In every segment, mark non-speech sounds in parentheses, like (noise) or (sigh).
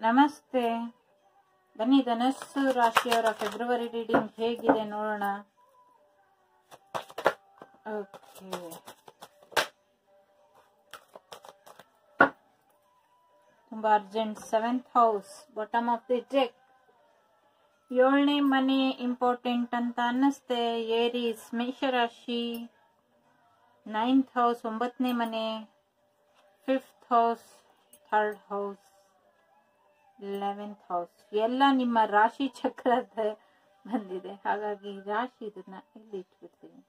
ನಮಸ್ತೆ. ಬನ್ನಿ, ಧನಸ್ಸು ರಾಶಿಯವರ ಫೆಬ್ರವರಿ ರೀಡಿಂಗ್ ಹೇಗಿದೆ ನೋಡೋಣ. ಓಕೆ. ತುಂಬಾ urgent seventh house bottom of the deck ಏಳನೇ ಮನೆ ಇಂಪಾರ್ಟೆಂಟ್ ಅಂತ ಅನ್ನಿಸ್ತೆ. ಏರೀಸ್ ಮೇಷರಾಶಿ ನೈನ್ತ್ ಹೌಸ್ ಒಂಬತ್ತನೇ ಮನೆ. Fifth house third house eleventh house ಎಲ್ಲ ನಿಮ್ಮ ರಾಶಿ ಚಕ್ರದ ಬಂದಿದೆ. ಹಾಗಾಗಿ ರಾಶಿ ಇದನ್ನ ಇಲ್ಲಿ ಇಟ್ಬಿಡ್ತೀನಿ.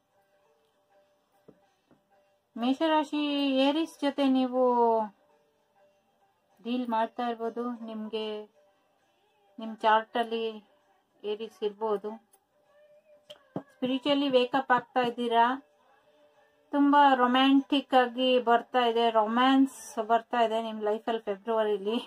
ಮೇಷರಾಶಿ ಏರಿಸ್ ಜೊತೆ ನೀವು ಡೀಲ್ ಮಾಡ್ತಾ ಇರ್ಬೋದು. ನಿಮಗೆ ನಿಮ್ಮ ಚಾರ್ಟಲ್ಲಿ ಏರಿಸ್ ಇರ್ಬೋದು. ಸ್ಪಿರಿಚುವಲಿ ವೇಕಪ್ ಆಗ್ತಾ ಇದ್ದೀರಾ? ತುಂಬ ರೊಮ್ಯಾಂಟಿಕ್ ಆಗಿ ಬರ್ತಾ ಇದೆ. ರೊಮ್ಯಾನ್ಸ್ ಬರ್ತಾ ಇದೆ ನಿಮ್ಮ ಲೈಫಲ್ಲಿ ಫೆಬ್ರವರಿಲಿ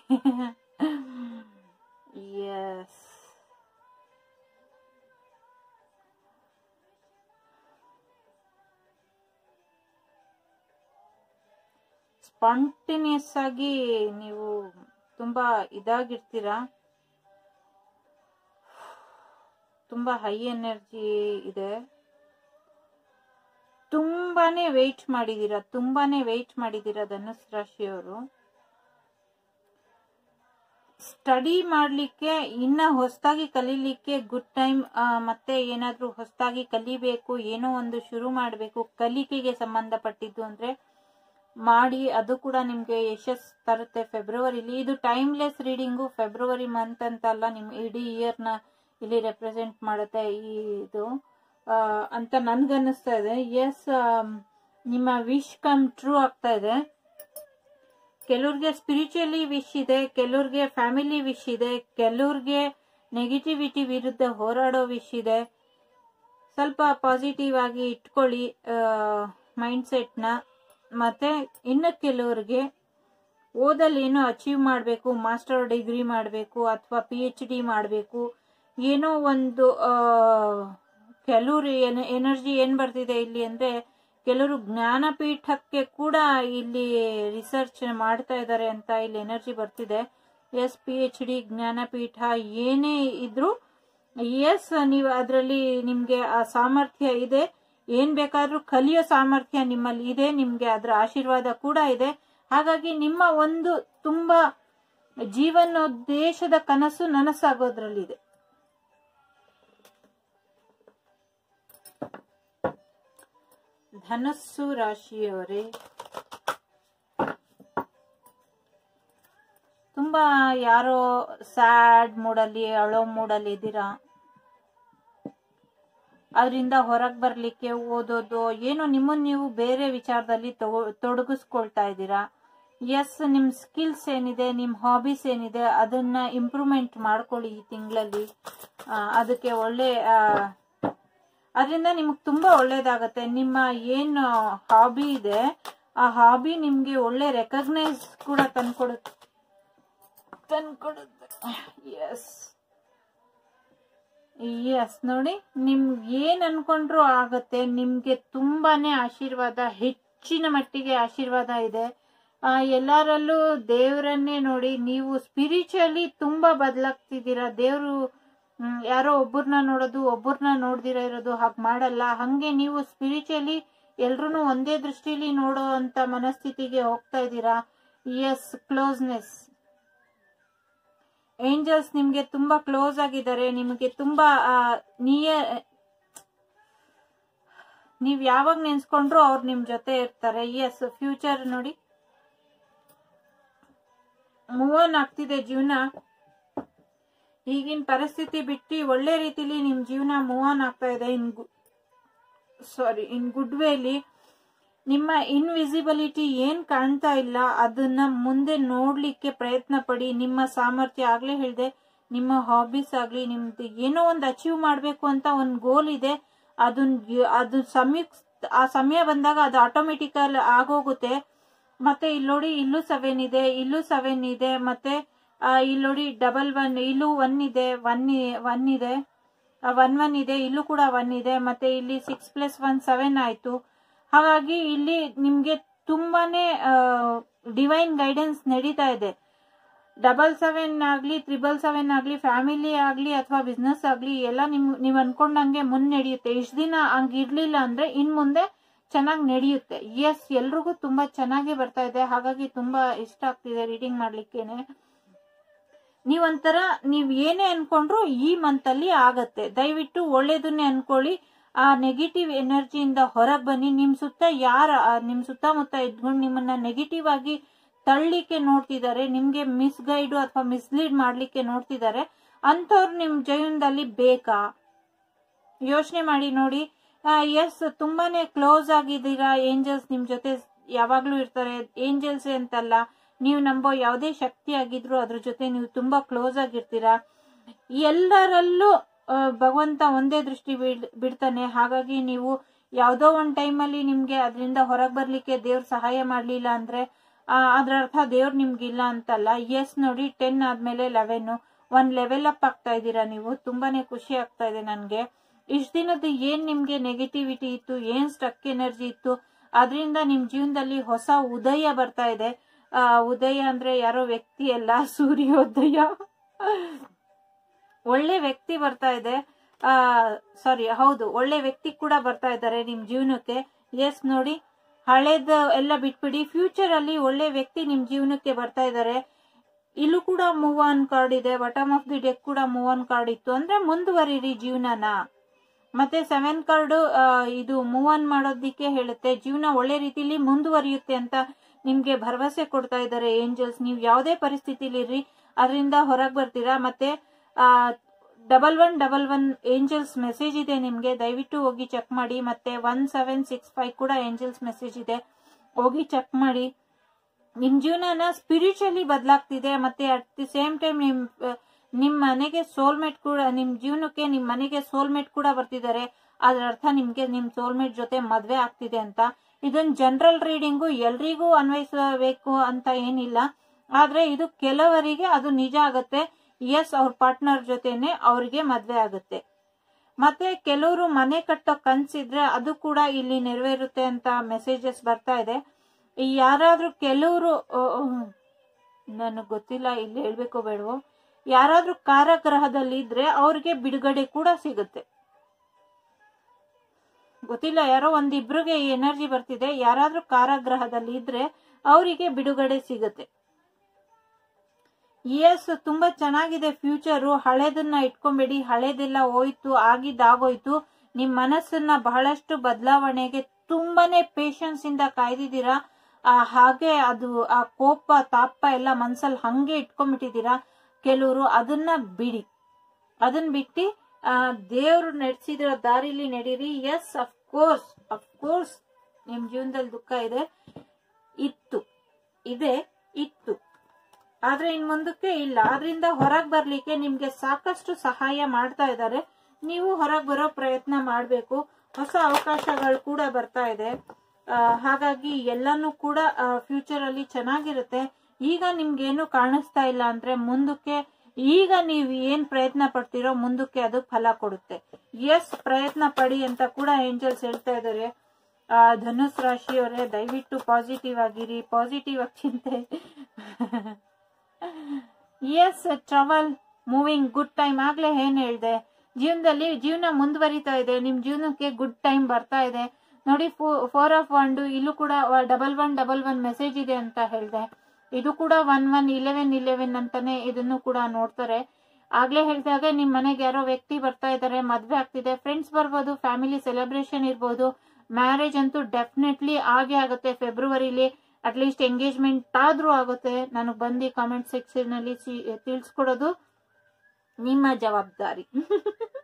ಸ್ಪಾಂಟೇನಿಯಸ್ ಆಗಿ ನೀವು ತುಂಬಾ ಇದಾಗಿರ್ತೀರ. ತುಂಬಾ ಹೈ ಎನರ್ಜಿ ಇದೆ. ತುಂಬಾನೇ ವೆಯ್ಟ್ ಮಾಡಿದೀರ, ತುಂಬಾನೇ ವೆಯ್ಟ್ ಮಾಡಿದೀರ ಧನುಸ್ ರಾಶಿಯವರು. ಸ್ಟಡಿ ಮಾಡಲಿಕ್ಕೆ, ಇನ್ನ ಹೊಸದಾಗಿ ಕಲೀಲಿಕ್ಕೆ ಗುಡ್ ಟೈಮ್ ಮತ್ತೆ ಏನಾದ್ರೂ ಹೊಸದಾಗಿ ಕಲಿಬೇಕು, ಏನೋ ಒಂದು ಶುರು ಮಾಡಬೇಕು, ಕಲಿಕೆಗೆ ಸಂಬಂಧಪಟ್ಟಿದ್ದು ಅಂದ್ರೆ ಮಾಡಿ, ಅದು ಕೂಡ ನಿಮಗೆ ಯಶಸ್ ತರುತ್ತೆ ಫೆಬ್ರವರಿಲಿ ಇದು ಟೈಮ್ಲೆಸ್ ರೀಡಿಂಗು ಫೆಬ್ರವರಿ ಮಂತ್ ಅಂತ ಅಲ್ಲ ನಿಮ್ಮ ಇಡೀ ಇಯರ್ನ ಇಲ್ಲಿ ರೆಪ್ರೆಸೆಂಟ್ ಮಾಡುತ್ತೆ ಈ ಇದು. ಅಂತ ನನ್ಗನ್ನಿಸ್ತಾ ಇದೆ. ಎಸ್ ನಿಮ್ಮ ವಿಶ್ ಕಮ್ ಟ್ರೂ ಆಗ್ತಾ ಇದೆ. ಕೆಲವ್ರಿಗೆ ಸ್ಪಿರಿಚುವಲಿ ವಿಶ್ ಇದೆ, ಕೆಲವ್ರಿಗೆ ಫ್ಯಾಮಿಲಿ ವಿಶ್ ಇದೆ, ಕೆಲವ್ರಿಗೆ ನೆಗೆಟಿವಿಟಿ ವಿರುದ್ಧ ಹೋರಾಡೋ ವಿಶ್ ಇದೆ. ಸ್ವಲ್ಪ ಪಾಸಿಟಿವ್ ಆಗಿ ಇಟ್ಕೊಳ್ಳಿ ಮೈಂಡ್ ಸೆಟ್ನ ಮತ್ತೆ ಇನ್ನು ಕೆಲವ್ರಿಗೆ ಓದಲ್ಲಿ ಏನೋ ಅಚೀವ್ ಮಾಡಬೇಕು ಮಾಸ್ಟರ್ ಡಿಗ್ರಿ ಮಾಡಬೇಕು ಅಥವಾ ಪಿ ಎಚ್ ಡಿ ಮಾಡಬೇಕು, ಏನೋ ಒಂದು ಕೆಲವರು ಎನರ್ಜಿ ಏನು ಬರ್ತಿದೆ ಇಲ್ಲಿ ಅಂದರೆ ಕೆಲವರು ಜ್ಞಾನಪೀಠಕ್ಕೆ ಕೂಡ ಇಲ್ಲಿ ರಿಸರ್ಚ್ ಮಾಡ್ತಾ ಇದ್ದಾರೆ ಅಂತ ಇಲ್ಲಿ ಎನರ್ಜಿ ಬರ್ತಿದೆ. Yes P H D Jnanpith ಏನೇ ಇದ್ರು ಎಸ್ ನೀವು ಅದರಲ್ಲಿ ನಿಮಗೆ ಆ ಸಾಮರ್ಥ್ಯ ಇದೆ. ಏನ್ ಬೇಕಾದ್ರೂ ಕಲಿಯೋ ಸಾಮರ್ಥ್ಯ ನಿಮ್ಮಲ್ಲಿ ಇದೆ, ನಿಮ್ಗೆ ಅದರ ಆಶೀರ್ವಾದ ಕೂಡ ಇದೆ. ಹಾಗಾಗಿ ನಿಮ್ಮ ಒಂದು ತುಂಬಾ ಜೀವನೋದ್ದೇಶದ ಕನಸು ನನಸಾಗೋದ್ರಲ್ಲಿದೆ. ಧನಸ್ಸು ರಾಶಿಯವರೇ, ತುಂಬಾ ಯಾರೋ ಸ್ಯಾಡ್ ಮೂಡಲ್ಲಿ ಅಳೋ ಮೂಡಲ್ಲಿ ಇದ್ದೀರಾ? ಅದರಿಂದ ಹೊರಗೆ ಬರಲಿಕ್ಕೆ ಓದೋದು, ಏನೋ ನಿಮ್ಮನ್ನು ನೀವು ಬೇರೆ ವಿಚಾರದಲ್ಲಿ ತೊಡಗಿಸ್ಕೊಳ್ತಾ ಇದ್ದೀರಾ? ಎಸ್ ನಿಮ್ಮ ಸ್ಕಿಲ್ಸ್ ಏನಿದೆ ನಿಮ್ಮ ಹಾಬೀಸ್ ಏನಿದೆ, ಅದನ್ನ ಇಂಪ್ರೂವ್ಮೆಂಟ್ ಮಾಡ್ಕೊಳ್ಳಿ ಈ ತಿಂಗಳಲ್ಲಿ. ಅದಕ್ಕೆ ಒಳ್ಳೆ ಅದರಿಂದ ನಿಮಗೆ ತುಂಬಾ ಒಳ್ಳೇದಾಗತ್ತೆ. ನಿಮ್ಮ ಏನು ಹಾಬಿ ಇದೆ, ಆ ಹಾಬಿ ನಿಮಗೆ ಒಳ್ಳೆ ರೆಕಗ್ನೈಸ್ ಕೂಡ ತಂದ್ಕೊಡುತ್ತೆ. ತಂದ್ಕೊಡುತ್ತೆ. ಎಸ್ ಎಸ್ ನೋಡಿ ನಿಮ್ಗೆ ಏನ್ ಅನ್ಕೊಂಡ್ರು ಆಗುತ್ತೆ. ನಿಮ್ಗೆ ತುಂಬಾನೇ ಆಶೀರ್ವಾದ, ಹೆಚ್ಚಿನ ಮಟ್ಟಿಗೆ ಆಶೀರ್ವಾದ ಇದೆ. ಎಲ್ಲರಲ್ಲೂ ದೇವರನ್ನೇ ನೋಡಿ, ನೀವು ಸ್ಪಿರಿಚುವಲಿ ತುಂಬಾ ಬದಲಾಗ್ತಿದ್ದೀರಾ. ದೇವರು ಯಾರೋ ಒಬ್ಬರನ್ನ ನೋಡೋದು ಒಬ್ಬರನ್ನ ನೋಡ್ದಿರ ಇರೋದು ಹಾಗೆ ಮಾಡಲ್ಲ. ಹಂಗೆ ನೀವು ಸ್ಪಿರಿಚುವಲಿ ಎಲ್ರು ಒಂದೇ ದೃಷ್ಟಿಲಿ ನೋಡೋ ಅಂತ ಮನಸ್ಥಿತಿಗೆ ಹೋಗ್ತಾ ಇದ್ದೀರಾ. ಎಸ್ ಕ್ಲೋಸ್ನೆಸ್ ಏಂಜಲ್ಸ್ ನಿಮ್ಗೆ ತುಂಬಾ ಕ್ಲೋಸ್ ಆಗಿದ್ದಾರೆ. ನಿಮಗೆ ತುಂಬಾ ನಿಯ, ನೀವ್ ಯಾವಾಗ ನೆನ್ಸ್ಕೊಂಡ್ರು ಅವ್ರು ನಿಮ್ ಜೊತೆ ಇರ್ತಾರೆ. ಎಸ್ ಫ್ಯೂಚರ್ ನೋಡಿ. ಮೂವ್ ಆನ್ ಆಗ್ತಿದೆ ಜೀವನ. ಈಗಿನ ಪರಿಸ್ಥಿತಿ ಬಿಟ್ಟು ಒಳ್ಳೆ ರೀತಿಲಿ ನಿಮ್ ಜೀವನ ಮೂವ್ ಆನ್ ಆಗ್ತಾ ಇದೆ. ಇನ್ ಸಾರಿ ಇನ್ ಗುಡ್ ವೇಲಿ ನಿಮ್ಮ ಇನ್ವಿಸಿಬಿಲಿಟಿ ಏನ್ ಕಾಣ್ತಾ ಇಲ್ಲ, ಅದನ್ನ ಮುಂದೆ ನೋಡ್ಲಿಕ್ಕೆ ಪ್ರಯತ್ನ ಪಡಿ ನಿಮ್ಮ ಸಾಮರ್ಥ್ಯ ಆಗ್ಲೇ ಹೇಳಿದೆ, ನಿಮ್ಮ ಹಾಬೀಸ್ ಆಗ್ಲಿ, ನಿಮ್ದು ಏನೋ ಒಂದು ಅಚೀವ್ ಮಾಡ್ಬೇಕು ಅಂತ ಒಂದ್ ಗೋಲ್ ಇದೆ. ಅದನ್ ಅದು ಸಮಯ ಆ ಸಮಯ ಬಂದಾಗ ಅದು ಆಟೋಮೆಟಿಕಲ್ ಆಗೋಗುತ್ತೆ. ಮತ್ತೆ ಇಲ್ಲಿ ನೋಡಿ, ಇಲ್ಲೂ ಸೆವೆನ್ ಇದೆ, ಇಲ್ಲೂ ಸೆವೆನ್ ಇದೆ, ಮತ್ತೆ ಇಲ್ಲಿ ನೋಡಿ ಡಬಲ್ ಒನ್ ಇಲ್ಲೂ ಒನ್ ಇದೆ ಒನ್ ಒನ್ ಇದೆ. ಒನ್ ಒನ್ ಇದೆ, ಇಲ್ಲೂ ಕೂಡ ಒನ್ ಇದೆ, ಮತ್ತೆ ಇಲ್ಲಿ ಸಿಕ್ಸ್ ಪ್ಲಸ್ ಒನ್ ಸೆವೆನ್ ಆಯ್ತು. ಹಾಗಾಗಿ ಇಲ್ಲಿ ನಿಮ್ಗೆ ತುಂಬಾನೇ ಡಿವೈನ್ ಗೈಡೆನ್ಸ್ ನಡೀತಾ ಇದೆ. ಡಬಲ್ ಸೆವೆನ್ ಆಗಲಿ ತ್ರಿಬಲ್ ಸೆವೆನ್ ಆಗಲಿ ಫ್ಯಾಮಿಲಿ ಆಗಲಿ ಅಥವಾ ಬಿಸ್ನೆಸ್ ಆಗಲಿ, ಎಲ್ಲ ನಿಮ್, ನೀವು ಅನ್ಕೊಂಡಂಗೆ ಮುನ್ ನಡೆಯುತ್ತೆ. ಇಷ್ಟು ದಿನ ಹಂಗೆ ಇರಲಿಲ್ಲ ಅಂದ್ರೆ ಇನ್ನು ಮುಂದೆ ಚೆನ್ನಾಗಿ ನಡೆಯುತ್ತೆ. ಎಸ್ ಎಲ್ರಿಗೂ ತುಂಬಾ ಚೆನ್ನಾಗಿ ಬರ್ತಾ ಇದೆ. ಹಾಗಾಗಿ ತುಂಬಾ ಇಷ್ಟ ಆಗ್ತಿದೆ ರೀಡಿಂಗ್ ಮಾಡ್ಲಿಕ್ಕೇನೆ. ನೀವೊಂಥರ ನೀವು ಏನೇ ಅನ್ಕೊಂಡ್ರು ಈ ಮಂತಲ್ಲಿ ಆಗತ್ತೆ. ದಯವಿಟ್ಟು ಒಳ್ಳೇದನ್ನೇ ಅನ್ಕೊಳ್ಳಿ. ಆ ನೆಗೆಟಿವ್ ಎನರ್ಜಿಯಿಂದ ಹೊರಗೆ ಬನ್ನಿ. ನಿಮ್ ಸುತ್ತ ಯಾರ ನಿಮ್ಮ ನಿಮ್ ಸುತ್ತಮುತ್ತ ಇದ್ಕೊಂಡು ನಿಮ್ಮನ್ನ ನೆಗೆಟಿವ್ ಆಗಿ ತಳ್ಳಿಕ್ಕೆ ನೋಡ್ತಿದ್ದಾರೆ. ನಿಮ್ಗೆ ಮಿಸ್ಗೈಡು ಅಥವಾ ಮಿಸ್ಲೀಡ್ ಮಾಡ್ಲಿಕ್ಕೆ ನೋಡ್ತಿದ್ದಾರೆ. ಅಂಥವ್ರು ನಿಮ್ ಜೀವನದಲ್ಲಿ ಬೇಕಾ? ಯೋಚನೆ ಮಾಡಿ ನೋಡಿ. ಎಸ್ ತುಂಬಾನೇ ಕ್ಲೋಸ್ ಆಗಿದ್ದೀರಾ ಏಂಜಲ್ಸ್ ನಿಮ್ ಜೊತೆ ಯಾವಾಗ್ಲೂ ಇರ್ತಾರೆ. ಏಂಜಲ್ಸ್ ಅಂತಲ್ಲ, ನೀವು ನಂಬೋ ಯಾವುದೇ ಶಕ್ತಿ ಆಗಿದ್ರು ಅದ್ರ ಜೊತೆ ನೀವು ತುಂಬಾ ಕ್ಲೋಸ್ ಆಗಿರ್ತೀರಾ. ಎಲ್ಲರಲ್ಲೂ ಭಗವಂತ ಒಂದೇ ದೃಷ್ಟಿ ಬಿಡ್- ಬಿಡ್ತಾನೆ. ಹಾಗಾಗಿ ನೀವು ಯಾವುದೋ ಒಂದು ಟೈಮಲ್ಲಿ ನಿಮಗೆ ಅದರಿಂದ ಹೊರಗೆ ಬರಲಿಕ್ಕೆ ದೇವ್ರ ಸಹಾಯ ಮಾಡಲಿಲ್ಲ ಅಂದ್ರೆ ಅದರ ಅರ್ಥ ದೇವ್ರು ನಿಮ್ಗಿಲ್ಲ ಅಂತಲ್ಲ. ಎಸ್ ನೋಡಿ ಟೆನ್ ಆದಮೇಲೆ ಲೆವೆನ್ ಒಂದು ಲೆವೆಲ್ ಅಪ್ ಆಗ್ತಾ ಇದ್ದೀರಾ ನೀವು. ತುಂಬಾನೇ ಖುಷಿ ಆಗ್ತಾ ಇದೆ ನನಗೆ. ಇಷ್ಟ ದಿನದ ಏನು ನಿಮಗೆ ನೆಗೆಟಿವಿಟಿ ಇತ್ತು, ಏನು ಸ್ಟಕ್ ಎನರ್ಜಿ ಇತ್ತು, ಅದರಿಂದ ನಿಮ್ಮ ಜೀವನದಲ್ಲಿ ಹೊಸ ಉದಯ ಬರ್ತಾ ಇದೆ. ಉದಯ ಅಂದ್ರೆ ಯಾರೋ ವ್ಯಕ್ತಿ ಅಲ್ಲ, ಸೂರ್ಯೋದಯ. ಒಳ್ಳೆ ವ್ಯಕ್ತಿ ಬರ್ತಾ ಇದೆ. ಆ ಸಾರಿ ಹೌದು, ಒಳ್ಳೆ ವ್ಯಕ್ತಿ ಕೂಡ ಬರ್ತಾ ಇದ್ದಾರೆ ನಿಮ್ ಜೀವನಕ್ಕೆ. ಎಸ್ ನೋಡಿ, ಹಳೇದ ಎಲ್ಲ ಬಿಟ್ಬಿಡಿ. ಫ್ಯೂಚರ್ ಅಲ್ಲಿ ಒಳ್ಳೆ ವ್ಯಕ್ತಿ ನಿಮ್ ಜೀವನಕ್ಕೆ ಬರ್ತಾ ಇದ್ದಾರೆ. ಇಲ್ಲೂ ಕೂಡ ಮೂವ್ ಆನ್ ಕಾರ್ಡ್ ಇದೆ. ಬಾಟಮ್ ಆಫ್ ದಿ ಡೆಕ್ ಕೂಡ ಮೂವ್ ಆನ್ ಕಾರ್ಡ್ ಇತ್ತು. ಅಂದ್ರೆ ಮುಂದುವರಿರಿ ಜೀವನನ. ಮತ್ತೆ ಸೆವೆನ್ ಕಾರ್ಡ್ ಇದು ಮೂವ್ ಆನ್ ಮಾಡೋದಿಕ್ಕೆ ಹೇಳುತ್ತೆ. ಜೀವನ ಒಳ್ಳೆ ರೀತಿಲಿ ಮುಂದುವರಿಯುತ್ತೆ ಅಂತ ನಿಮ್ಗೆ ಭರವಸೆ ಕೊಡ್ತಾ ಇದ್ದಾರೆ ಏಂಜಲ್ಸ್ ನೀವು ಯಾವುದೇ ಪರಿಸ್ಥಿತಿಲಿ ಇರ್ರಿ ಅದರಿಂದ ಹೊರಗೆ ಬರ್ತೀರಾ. ಮತ್ತೆ double one double one angels message ಇದೆ ನಿಮಗೆ. ದಯವಿಟ್ಟು ಹೋಗಿ ಚೆಕ್ ಮಾಡಿ. ಮತ್ತೆ ಒನ್ ಸೆವೆನ್ ಸಿಕ್ಸ್ ಫೈವ್ ಕೂಡ ಏಂಜಲ್ಸ್ ಮೆಸೇಜ್ ಇದೆ. ಹೋಗಿ ಚೆಕ್ ಮಾಡಿ. ನಿಮ್ಮ ಜೀವನನ ಸ್ಪಿರಿಚುವಲಿ ಬದಲಾಗ್ತಿದೆ. ಮತ್ತೆ ಅಟ್ ದಿ ಸೇಮ್ ಟೈಮ್ ನಿಮ್ ನಿಮ್ಮ ಮನೆಗೆ ಸೋಲ್ಮೇಟ್ ಕೂಡ ನಿಮ್ಮ ಜೀವನಕ್ಕೆ ನಿಮ್ಮ ಮನೆಗೆ ಸೋಲ್ಮೇಟ್ ಕೂಡ ಬರ್ತಿದ್ದಾರೆ. ಅದರ ಅರ್ಥ ನಿಮ್ಗೆ ನಿಮ್ ಸೋಲ್ಮೇಟ್ ಜೊತೆ ಮದ್ವೆ ಆಗ್ತಿದೆ ಅಂತ. ಇದನ್ ಜನರಲ್ ರೀಡಿಂಗು ಎಲ್ರಿಗೂ ಅನ್ವಯಿಸಬೇಕು ಅಂತ ಏನಿಲ್ಲ. ಆದ್ರೆ ಇದು ಕೆಲವರಿಗೆ ಅದು ನಿಜ ಆಗತ್ತೆ. ಎಸ್ ಅವ್ರ ಪಾರ್ಟ್ನರ್ ಜೊತೆನೆ ಅವ್ರಿಗೆ ಮದ್ವೆ ಆಗುತ್ತೆ. ಮತ್ತೆ ಕೆಲವರು ಮನೆ ಕಟ್ಟೋ ಕನ್ಸಿದ್ರೆ ಅದು ಕೂಡ ಇಲ್ಲಿ ನೆರವೇರುತ್ತೆ ಅಂತ ಮೆಸೇಜಸ್ ಬರ್ತಾ ಇದೆ. ಯಾರಾದ್ರೂ ಕೆಲವರು ನನಗೆ ಗೊತ್ತಿಲ್ಲ, ಇಲ್ಲಿ ಹೇಳ್ಬೇಕು ಬೇಡವೋ. ಯಾರಾದ್ರೂ ಕಾರಾಗ್ರಹದಲ್ಲಿ ಇದ್ರೆ ಅವ್ರಿಗೆ ಬಿಡುಗಡೆ ಕೂಡ ಸಿಗುತ್ತೆ. ಗೊತ್ತಿಲ್ಲ, ಯಾರೋ ಒಂದಿಬ್ರಿಗೆ ಎನರ್ಜಿ ಬರ್ತಿದೆ. ಯಾರಾದ್ರೂ ಕಾರಾಗ್ರಹದಲ್ಲಿ ಇದ್ರೆ ಅವರಿಗೆ ಬಿಡುಗಡೆ ಸಿಗುತ್ತೆ. ಎಸ್ ತುಂಬಾ ಚೆನ್ನಾಗಿದೆ ಫ್ಯೂಚರು ಹಳೇದನ್ನ ಇಟ್ಕೊಂಬೇಡಿ. ಹಳೇದೆಲ್ಲ ಹೋಯ್ತು, ಆಗಿದ್ದಾಗೋಯ್ತು. ನಿಮ್ ಮನಸ್ಸನ್ನ ಬಹಳಷ್ಟು ಬದಲಾವಣೆಗೆ ತುಂಬಾನೇ ಪೇಶನ್ಸ್ ಇಂದ ಕಾಯ್ದಿದ್ದೀರಾ? ಹಾಗೆ ಅದು, ಆ ಕೋಪ, ತಾಪ ಎಲ್ಲ ಮನ್ಸಲ್ಲಿ ಹಂಗೆ ಇಟ್ಕೊಂಡ್ಬಿಟ್ಟಿದ್ದೀರಾ ಕೆಲವರು ಅದನ್ನ ಬಿಡಿ. ಅದನ್ನ ಬಿಟ್ಟು ದೇವ್ರು ನಡೆಸಿದಿರೋ ದಾರಿಲಿ ನಡೀರಿ. Yes of course course of course ನಿಮ್ ಜೀವನದಲ್ಲಿ ದುಃಖ ಇದೆ. ಇತ್ತು. ಇದೆ, ಇತ್ತು. ಆದ್ರೆ ಇನ್ ಮುಂದಕ್ಕೆ ಇಲ್ಲ. ಅದರಿಂದ ಹೊರಗ್ ಬರ್ಲಿಕ್ಕೆ ನಿಮ್ಗೆ ಸಾಕಷ್ಟು ಸಹಾಯ ಮಾಡ್ತಾ ಇದ್ದಾರೆ. ನೀವು ಹೊರಗ್ ಬರೋ ಪ್ರಯತ್ನ ಮಾಡ್ಬೇಕು. ಹೊಸ ಅವಕಾಶಗಳು ಕೂಡ ಬರ್ತಾ ಇದೆ. ಹಾಗಾಗಿ ಎಲ್ಲಾನು ಕೂಡ ಫ್ಯೂಚರ್ ಅಲ್ಲಿ ಚೆನ್ನಾಗಿರುತ್ತೆ. ಈಗ ನಿಮ್ಗೇನು ಕಾಣಿಸ್ತಾ ಇಲ್ಲ ಅಂದ್ರೆ ಮುಂದಕ್ಕೆ, ಈಗ ನೀವು ಏನ್ ಪ್ರಯತ್ನ ಪಡ್ತೀರೋ ಮುಂದಕ್ಕೆ ಅದು ಫಲ ಕೊಡುತ್ತೆ. ಎಸ್ ಪ್ರಯತ್ನ ಪಡಿ ಅಂತ ಕೂಡ ಏಂಜಲ್ಸ್ ಹೇಳ್ತಾ ಇದ್ದಾರೆ. ಧನುಸ್ ರಾಶಿಯವರೇ, ದಯವಿಟ್ಟು ಪಾಸಿಟಿವ್ ಆಗಿರಿ. ಪಾಸಿಟಿವ್ ಆಗಿ ಚಿಂತೆ. (laughs) Yes travel moving good time ಆಗ್ಲೇ ಏನ್ ಹೇಳಿದೆ? ಜೀವನದಲ್ಲಿ ಜೀವನ ಮುಂದುವರಿತಾ ಇದೆ. ನಿಮ್ ಜೀವನಕ್ಕೆ ಗುಡ್ ಟೈಮ್ ಬರ್ತಾ ಇದೆ. ನೋಡಿ ಫೋರ್ ಆಫ್ ಒನ್ ಇಲ್ಲೂ ಕೂಡ double one double one message ಇದೆ ಅಂತ ಹೇಳಿದೆ. ಇದು ಕೂಡ ಒನ್ ಒನ್ ಇಲೆವೆನ್ ಇಲೆವೆನ್ ಅಂತಾನೆ ಇದನ್ನು ಕೂಡ ನೋಡ್ತಾರೆ. ಆಗ್ಲೇ ಹೇಳಿದಾಗ ನಿಮ್ ಮನೆಗೆ ಯಾರೋ ವ್ಯಕ್ತಿ ಬರ್ತಾ ಇದ್ದಾರೆ, ಮದ್ವೆ ಆಗ್ತಿದೆ ಫ್ರೆಂಡ್ಸ್ ಬರ್ಬೋದು ಫ್ಯಾಮಿಲಿ ಸೆಲೆಬ್ರೇಷನ್ ಇರ್ಬೋದು ಮ್ಯಾರೇಜ್ ಅಂತೂ ಡೆಫಿನೆಟ್ಲಿ ಆಗೇ ಆಗುತ್ತೆ ಫೆಬ್ರವರಿಲಿ ಅಟ್ಲೀಸ್ಟ್ ಎಂಗೇಜ್ಮೆಂಟ್ ಆದರೂ ಆಗುತ್ತೆ. ನನಗೆ ಬಂದು ಕಾಮೆಂಟ್ ಸೆಕ್ಷನ್ನಲ್ಲಿ ತಿಳಿಸ್ಕೊಡೋದು ನಿಮ್ಮ ಜವಾಬ್ದಾರಿ. (laughs)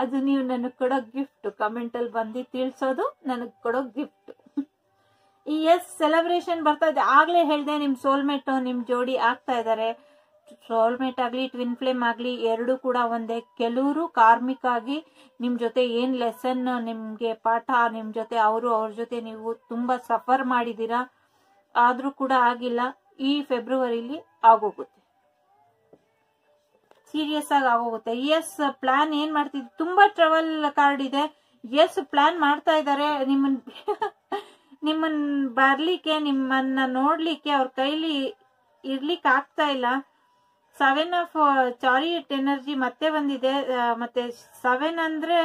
ಅದು ನೀವು ನನಗೆ ಕೊಡೋ ಗಿಫ್ಟ್ ಕಮೆಂಟ್ ಅಲ್ಲಿ ಬಂದು ತಿಳಿಸೋದು ನನಗೆ ಕೊಡೋ ಗಿಫ್ಟ್ (laughs) ಈ ಎಸ್ ಸೆಲೆಬ್ರೇಷನ್ ಬರ್ತಾ ಇದೆ. ಆಗ್ಲೇ ಹೇಳ್ದೆ ನಿಮ್ಮ ಸೋಲ್ಮೇಟ್ ನಿಮ್ಮ ಜೋಡಿ ಆಗ್ತಾ ಇದಾರೆ. ಸೋಲ್ಮೇಟ್ ಆಗಲಿ ಟ್ವಿನ್ ಫ್ಲೇಮ್ ಆಗಲಿ, ಎರಡೂ ಕೂಡ ಒಂದೇ. ಕೆಲವರು ಕಾರ್ಮಿಕ ಆಗಿ ನಿಮ್ಮ ಜೊತೆ ಏನ್ ಲೆಸನ್ ನಿಮಗೆ ಪಾಠ ನಿಮ್ಮ ಜೊತೆ ಅವರು ಅವ್ರ ಜೊತೆ ನೀವು ತುಂಬಾ ಸಫರ್ ಮಾಡಿದೀರಾ? ಆದ್ರೂ ಕೂಡ ಆಗಿಲ್ಲ. ಈ ಫೆಬ್ರವರಿಲಿ ಆಗೋಗುತ್ತೆ. ಸೀರಿಯಸ್ ಆಗಿ ಆಗೋಗುತ್ತೆ. ಎಸ್ ಪ್ಲಾನ್ ಏನ್ ಮಾಡ್ತಿದ್ ತುಂಬಾ ಟ್ರಾವೆಲ್ ಕಾರ್ಡ್ ಇದೆ. ಎಸ್ ಪ್ಲಾನ್ ಮಾಡ್ತಾ ಇದ್ದಾರೆ ನಿಮ್ಮನ್ (laughs) ನಿಮ್ಮನ್ ಬರ್ಲಿಕ್ಕೆ, ನಿಮ್ಮನ್ನ ನೋಡ್ಲಿಕ್ಕೆ ಅವ್ರ ಕೈಲಿ ಇರ್ಲಿಕ್ಕೆ ಆಗ್ತಾ ಇಲ್ಲ. ಸೆವೆನ್ ಆಫ್ ಚಾರಿಯಟ್ ಎನರ್ಜಿ ಮತ್ತೆ ಬಂದಿದೆ. ಮತ್ತೆ ಸೆವೆನ್ ಅಂದ್ರೆ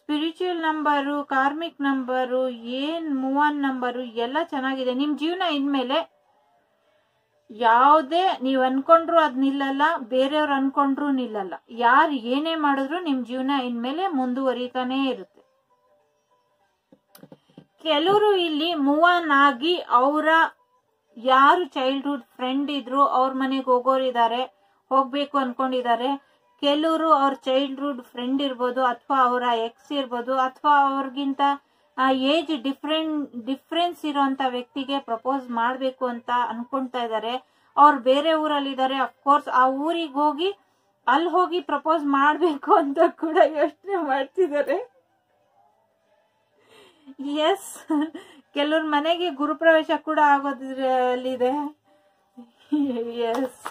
ಸ್ಪಿರಿಚುವಲ್ ನಂಬರು ಕಾರ್ಮಿಕ್ ನಂಬರು ಏನ್ ಮೂವನ್ ನಂಬರು ಎಲ್ಲ ಚೆನ್ನಾಗಿದೆ. ನಿಮ್ ಜೀವನ ಇನ್ಮೇಲೆ ಯಾವುದೇ ನೀವ್ ಅನ್ಕೊಂಡ್ರು ಅದ್ ನಿಲ್ಲಲ್ಲ, ಬೇರೆಯವ್ರು ಅನ್ಕೊಂಡ್ರು ನಿಲ್ಲಲ್ಲ. ಯಾರು ಏನೇ ಮಾಡಿದ್ರು ನಿಮ್ ಜೀವನ ಇನ್ಮೇಲೆ ಮುಂದುವರಿತಾನೇ ಇರುತ್ತೆ. ಕೆಲವರು ಇಲ್ಲಿ ಮೂವನ್ ಆಗಿ ಅವರ, ಯಾರು ಚೈಲ್ಡ್ಹುಡ್ ಫ್ರೆಂಡ್ ಇದ್ರು, ಅವ್ರ ಮನೆಗೆ ಹೋಗೋರಿದ್ದಾರೆ ಹೋಗ್ಬೇಕು ಅನ್ಕೊಂಡಿದ್ದಾರೆ. ಕೆಲವರು ಅವ್ರ ಚೈಲ್ಡ್ಹುಡ್ ಫ್ರೆಂಡ್ ಇರ್ಬೋದು, ಅಥವಾ ಅವರ ಎಕ್ಸ್ ಇರ್ಬೋದು, ಅಥವಾ ಅವ್ರಿಗಿಂತ ಏಜ್ ಡಿಫ್ರೆಂಟ್ ಡಿಫ್ರೆನ್ಸ್ ಇರೋಂಥ ವ್ಯಕ್ತಿಗೆ ಪ್ರಪೋಸ್ ಮಾಡಬೇಕು ಅಂತ ಅನ್ಕೊಂತಾ ಇದ್ದಾರೆ. ಅವ್ರು ಬೇರೆ ಊರಲ್ಲಿದ್ದಾರೆ ಅಫ್ಕೋರ್ಸ್ ಆ ಊರಿಗೆ ಹೋಗಿ ಅಲ್ಲಿ ಹೋಗಿ ಪ್ರಪೋಸ್ ಮಾಡಬೇಕು ಅಂತ ಕೂಡ ಯೋಚನೆ ಮಾಡ್ತಿದ್ದಾರೆ. ಎಸ್ ಕೆಲವ್ರ ಮನೆಗೆ ಗುರುಪ್ರವೇಶ ಕೂಡ ಆಗೋದ್ರಲ್ಲಿದೆ ಎಸ್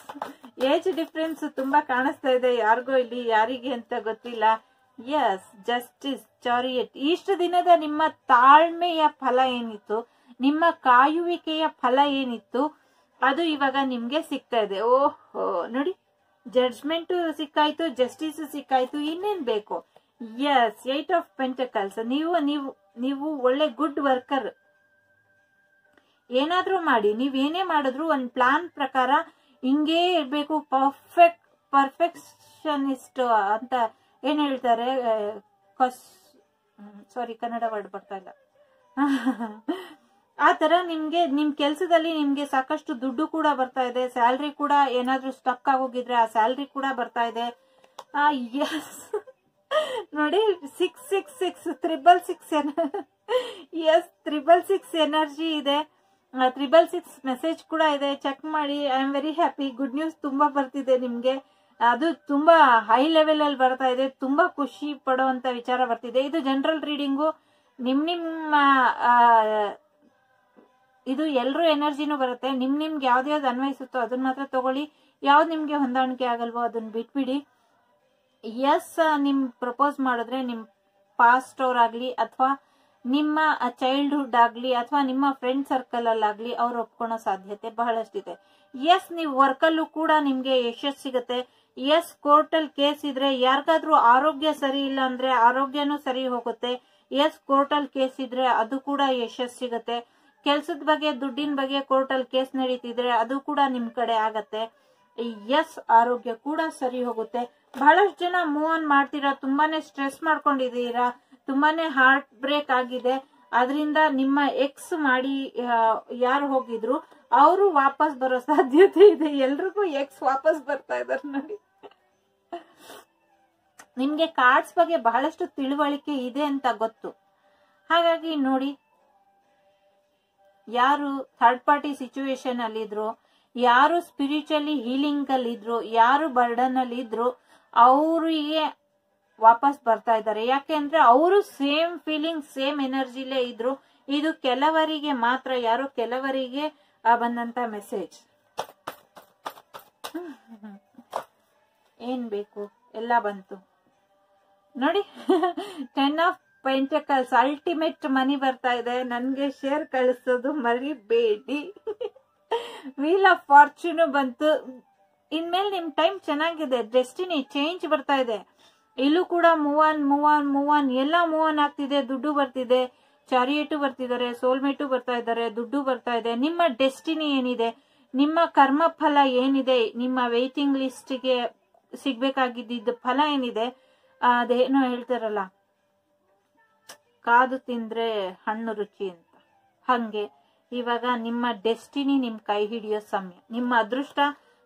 ಏಜ್ ಡಿಫ್ರೆನ್ಸ್ ತುಂಬಾ ಕಾಣಿಸ್ತಾ ಇದೆ. ಯಾರಿಗೋ ಇಲ್ಲಿ, ಯಾರಿಗೆ ಅಂತ ಗೊತ್ತಿಲ್ಲ. ಎಸ್ ಜಸ್ಟಿಸ್ ಚಾರಿಯಟ್ ಇಷ್ಟು ದಿನದ ನಿಮ್ಮ ತಾಳ್ಮೆಯ ಫಲ ಏನಿತ್ತು? ನಿಮ್ಮ ಕಾಯುವಿಕೆಯ ಫಲ ಏನಿತ್ತು? ಅದು ಇವಾಗ ನಿಮ್ಗೆ ಸಿಗ್ತಾ ಇದೆ. ಓಹೋ, ನೋಡಿ. ಜಡ್ಜ್ಮೆಂಟ್ ಸಿಕ್ಕಾಯ್ತು ಜಸ್ಟಿಸ್ ಸಿಕ್ಕಾಯ್ತು, ಇನ್ನೇನ್ ಬೇಕು? ಎಸ್ ಏಟ್ ಆಫ್ ಪೆಂಟಕಲ್ಸ್ ನೀವು ನೀವು ನೀವು ಒಳ್ಳೆ ಗುಡ್ ವರ್ಕರ್ ಏನಾದ್ರೂ ಮಾಡಿ. ನೀವೇನೇ ಮಾಡಿದ್ರು ಒಂದ್ ಪ್ಲಾನ್ ಪ್ರಕಾರ ಹಿಂಗೇ ಇರಬೇಕು ಪರ್ಫೆಕ್ಟ್ ಪರ್ಫೆಕ್ಷನಿಸ್ಟ್ ಅಂತ ಏನು ಹೇಳ್ತಾರೆ? ಕಸ್ ಸಾರಿ ಕನ್ನಡ ವರ್ಡ್ ಬರ್ತಾ ಇಲ್ಲ. ಆ ಥರ ನಿಮಗೆ ನಿಮ್ಮ ಕೆಲಸದಲ್ಲಿ ನಿಮಗೆ ಸಾಕಷ್ಟು ದುಡ್ಡು ಕೂಡ ಬರ್ತಾ ಇದೆ ಸ್ಯಾಲ್ರಿ ಕೂಡ ಏನಾದ್ರೂ ಸ್ಟಕ್ ಆಗೋಗಿದ್ರೆ ಆ ಸ್ಯಾಲ್ರಿ ಕೂಡ ಬರ್ತಾ ಇದೆ. ಎಸ್ ನೋಡಿ six six six triple six yes triple six energy ಇದೆ. ತ್ರಿಬಲ್ ಸಿಕ್ಸ್ ಮೆಸೇಜ್ ಕೂಡ ಇದೆ. ಚೆಕ್ ಮಾಡಿ. I am very happy good news ತುಂಬಾ ಬರ್ತಿದೆ ನಿಮ್ಗೆ. ಅದು ತುಂಬಾ ಹೈ ಲೆವೆಲ್ ಅಲ್ಲಿ ಬರ್ತಾ ಇದೆ. ತುಂಬಾ ಖುಷಿ ಪಡುವಂತ ವಿಚಾರ ಬರ್ತಿದೆ. ಇದು ಜನರಲ್ ರೀಡಿಂಗು ನಿಮ್ ನಿಮ್ಮ ಇದು ಎಲ್ರೂ ಎನರ್ಜಿನೂ ಬರುತ್ತೆ. ನಿಮ್ ನಿಮ್ಗೆ ಯಾವ್ದು ಯಾವ್ದು ಅನ್ವಯಿಸುತ್ತೋ ಅದನ್ನ ಮಾತ್ರ ತಗೊಳ್ಳಿ. ಯಾವ್ದು ನಿಮ್ಗೆ ಹೊಂದಾಣಿಕೆ ಆಗಲ್ವೋ ಅದನ್ನ ಬಿಟ್ಬಿಡಿ. ಎಸ್ ನಿಮ್ ಪ್ರಪೋಸ್ ಮಾಡಿದ್ರೆ ನಿಮ್ ಪಾಸ್ಟ್ ಅವ್ರಾಗ್ಲಿ ಅಥವಾ ನಿಮ್ಮ ಚೈಲ್ಡ್ಹುಡ್ ಆಗ್ಲಿ ಅಥವಾ ನಿಮ್ಮ ಫ್ರೆಂಡ್ ಸರ್ಕಲ್ ಅಲ್ಲಾಗ್ಲಿ ಅವ್ರು ಒಪ್ಕೊಳ್ಳೋ ಸಾಧ್ಯತೆ ಬಹಳಷ್ಟಿದೆ. ಎಸ್ ನೀವು ವರ್ಕಲ್ಲೂ ಕೂಡ ನಿಮ್ಗೆ ಯಶಸ್ಸು ಸಿಗುತ್ತೆ. ಎಸ್ ಕೋರ್ಟಲ್ ಕೇಸ್ ಇದ್ರೆ ಯಾರಿಗಾದ್ರೂ ಆರೋಗ್ಯ ಸರಿ ಇಲ್ಲ ಅಂದ್ರೆ ಆರೋಗ್ಯನೂ ಸರಿ ಹೋಗುತ್ತೆ. ಎಸ್ ಕೋರ್ಟಲ್ ಕೇಸ್ ಇದ್ರೆ ಅದು ಕೂಡ ಯಶಸ್ಸು ಸಿಗುತ್ತೆ. ಕೆಲ್ಸದ ಬಗ್ಗೆ, ದುಡ್ಡಿನ ಬಗ್ಗೆ ಕೋರ್ಟಲ್ ಕೇಸ್ ನಡೀತಿದ್ರೆ ಅದು ಕೂಡ ನಿಮ್ ಕಡೆ ಆಗತ್ತೆ. ಎಸ್ ಆರೋಗ್ಯ ಕೂಡ ಸರಿ ಹೋಗುತ್ತೆ. ಬಹಳಷ್ಟು ಜನ ಮೂವ್ ಆನ್ ಮಾಡ್ತೀರಾ, ತುಂಬಾನೇ ಸ್ಟ್ರೆಸ್ ಮಾಡ್ಕೊಂಡಿದ್ದೀರಾ. ತುಂಬಾನೇ ಹಾರ್ಟ್ ಬ್ರೇಕ್ ಆಗಿದೆ. ಅದರಿಂದ ನಿಮ್ಮ ಎಕ್ಸ್ ಮಾಡಿ ಯಾರು ಹೋಗಿದ್ರು, ಅವರು ವಾಪಸ್ ಬರೋ ಸಾಧ್ಯತೆ ಇದೆ. ಎಲ್ರಿಗೂ ಎಕ್ಸ್ ವಾಪಸ್ ಬರ್ತಾ ಇದಾರೆ ನೋಡಿ. ನಿಮ್ಗೆ ಕಾರ್ಡ್ಸ್ ಬಗ್ಗೆ ಬಹಳಷ್ಟು ತಿಳುವಳಿಕೆ ಇದೆ ಅಂತ ಗೊತ್ತು. ಹಾಗಾಗಿ ನೋಡಿ, ಯಾರು ಥರ್ಡ್ ಪಾರ್ಟಿ ಸಿಚುವೇಶನ್ ಅಲ್ಲಿ ಇದ್ರು, ಯಾರು ಸ್ಪಿರಿಚುವಲಿ ಹೀಲಿಂಗ್ ಅಲ್ಲಿ ಇದ್ರು ಯಾರು ಬರ್ಡನ್ ಅಲ್ಲಿ ಇದ್ರು, ಅವರಿಗೆ ವಾಪಸ್ ಬರ್ತಾ ಇದ್ದಾರೆ. ಯಾಕೆಂದ್ರೆ ಅವರು ಸೇಮ್ ಫೀಲಿಂಗ್ ಸೇಮ್ ಎನರ್ಜಿಲೇ ಇದ್ರು. ಇದು ಕೆಲವರಿಗೆ ಮಾತ್ರ, ಯಾರು ಕೆಲವರಿಗೆ ಬಂದಂತ ಮೆಸೇಜ್ ಏನ್ ಬೇಕು? ಎಲ್ಲ ಬಂತು. ನೋಡಿ ten of pentacles ultimate money ಬರ್ತಾ ಇದೆ. ನನ್ಗೆ ಶೇರ್ ಕಳಿಸೋದು ಮರಿಬೇಡಿ. ವೀಲ್ ಆಫ್ ಫಾರ್ಚೂನ್ ಬಂತು. ಇನ್ಮೇಲೆ ನಿಮ್ ಟೈಮ್ ಚೆನ್ನಾಗಿದೆ. ಡೆಸ್ಟಿನಿ ಚೇಂಜ್ ಬರ್ತಾ ಇದೆ. ಇಲ್ಲೂ ಕೂಡ ಮೂವ್ ಆನ್ ಮೂವ್ ಎಲ್ಲ ಮೂವ್ ಆಗ್ತಿದೆ, ದುಡ್ಡು ಬರ್ತಿದೆ, ಚಾರಿಯೇಟು ಬರ್ತಿದ್ದಾರೆ, ಸೋಲ್ಮೇಟು ಬರ್ತಾ ಇದ್ದಾರೆ, ದುಡ್ಡು ಬರ್ತಾ ಇದೆ. ನಿಮ್ಮ ಡೆಸ್ಟಿನಿ ಏನಿದೆ? ನಿಮ್ಮ ಕರ್ಮ ಫಲ ಏನಿದೆ? ನಿಮ್ಮ ವೆಯ್ಟಿಂಗ್ ಲಿಸ್ಟ್ಗೆ ಸಿಗ್ಬೇಕಾಗಿದ್ದ ಫಲ ಏನಿದೆ? ಅದೇನೋ ಹೇಳ್ತಾರಲ್ಲ, ಕಾದು ತಿಂದ್ರೆ ಹಣ್ಣು ರುಚಿ ಅಂತ. ಹಂಗೆ, ಇವಾಗ ನಿಮ್ಮ ಡೆಸ್ಟಿನಿ ನಿಮ್ ಕೈ ಹಿಡಿಯೋ ಸಮಯ. ನಿಮ್ಮ ಅದೃಷ್ಟ